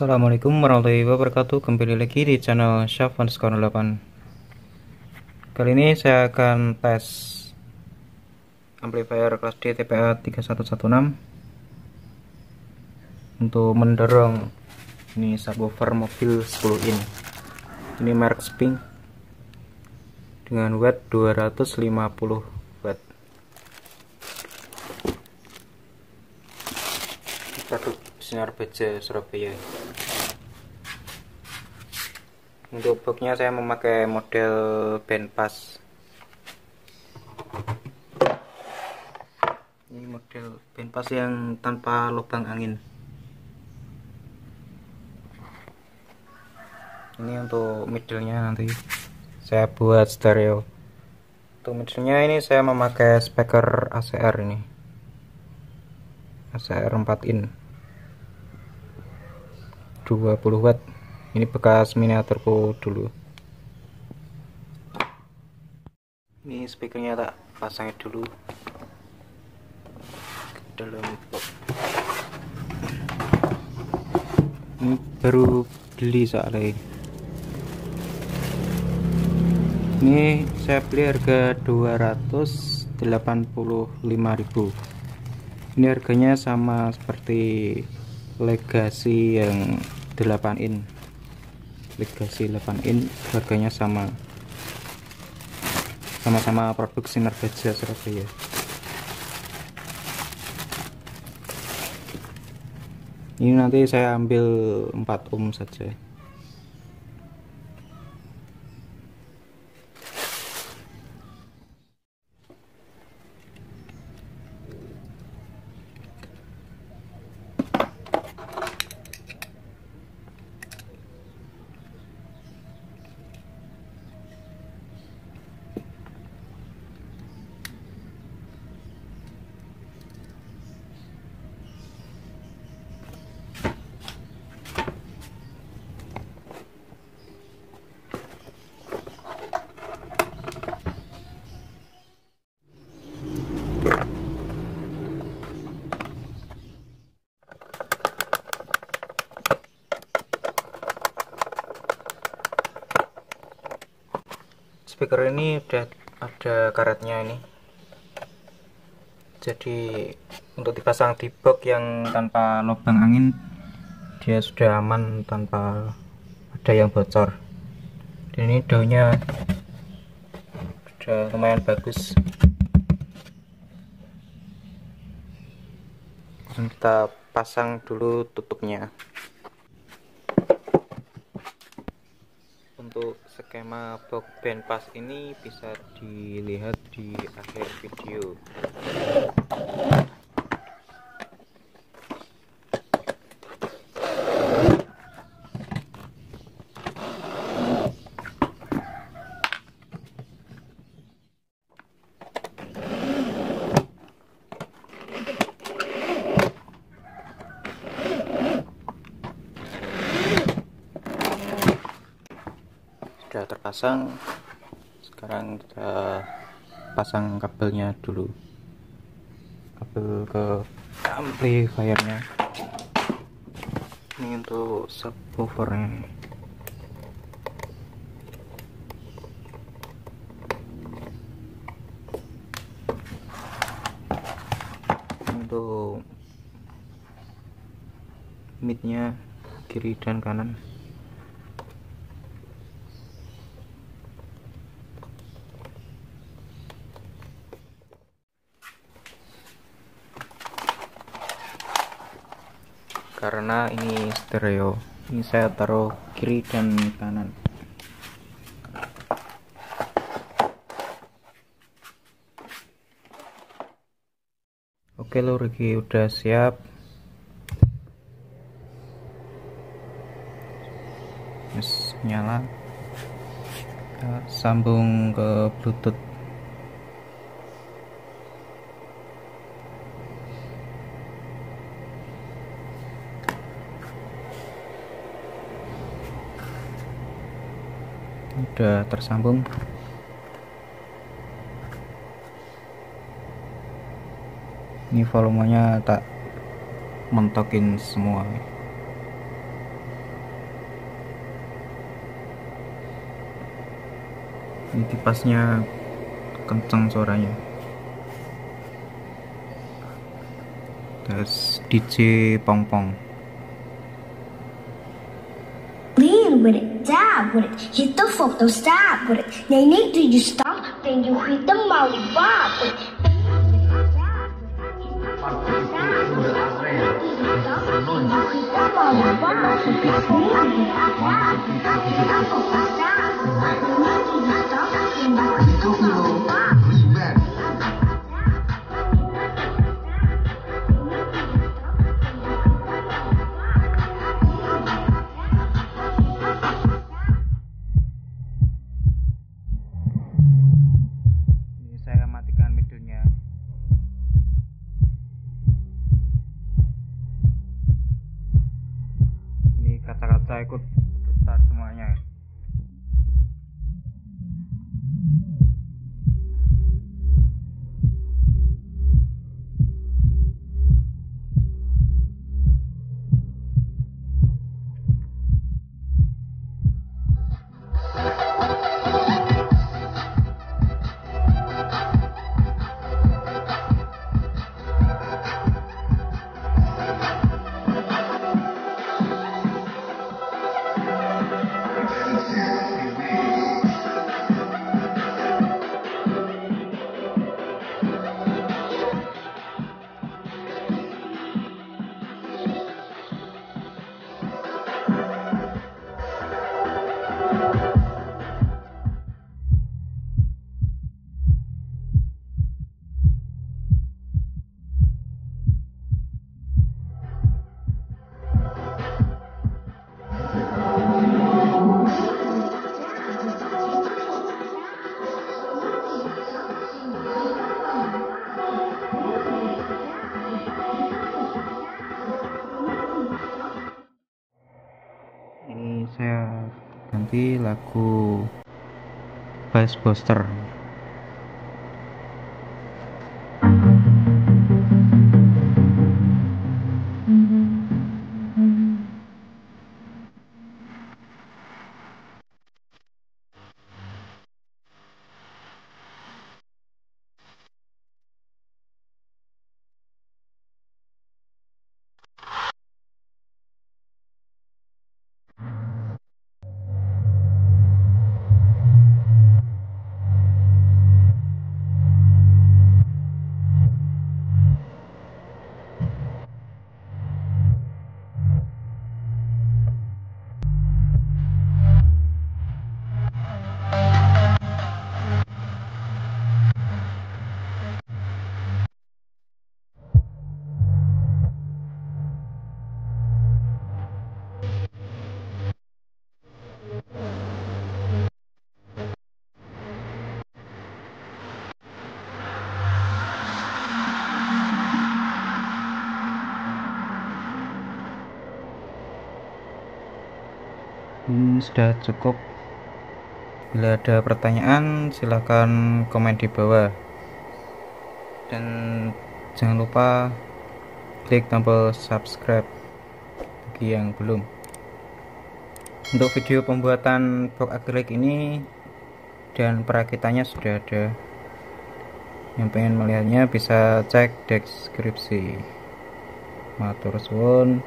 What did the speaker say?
Assalamualaikum warahmatullahi wabarakatuh. Kembali lagi di channel Syaf underscore 8 Kali ini saya akan tes Amplifier kelas D TPA 3116 Untuk mendorong Ini subwoofer mobil 10 in. Ini merek Sping Dengan watt. 250 produk Sinar Baja Surabaya untuk boxnya saya memakai model bandpass ini model bandpass yang tanpa lubang angin. Ini untuk middle-nya nanti. Saya buat stereo. Untuk middle-nya ini saya memakai speaker ACR ini. ACR 4 in. 20 watt ini bekas miniaturku dulu. Ini speakernya tak pasangnya dulu. Ke dalam. Box ini baru beli soalnya. Ini saya beli harga 285.000 ini harganya sama seperti legasi yang 8 in Legacy 8 in harganya sama. Sama-sama produk Sinar Baja Surabaya. Ini nanti saya ambil 4 ohm saja speaker ini udah ada karetnya ini. Jadi untuk dipasang di box yang tanpa lubang angin dia sudah aman tanpa ada yang bocor. Dan ini daunnya sudah lumayan bagus. Kita pasang dulu tutupnya box band pass ini bisa dilihat di akhir video sudah terpasang. Sekarang kita pasang kabelnya dulu. Kabel ke amplifiernya. Ini untuk subwoofernya. Untuk midnya kiri dan kanan karena ini stereo. Ini saya taruh kiri dan kanan. Oke lo Riki udah siap. Yes, nyala. Kita sambung ke bluetooth udah tersambung. Ini volumenya tak mentokin semua. Ini kipasnya kenceng suaranya. Terus DJ Pongpong Little bit Stop with it. Hit the photo, stop with it. They need to you stop, then you hit the molly bob with it. Bass Ini sudah cukup. Bila ada pertanyaan silahkan komen di bawah. Dan jangan lupa klik tombol subscribe bagi yang belum. Untuk video pembuatan box akrilik ini dan perakitannya sudah ada. Yang pengen melihatnya bisa cek deskripsi. Matur suwun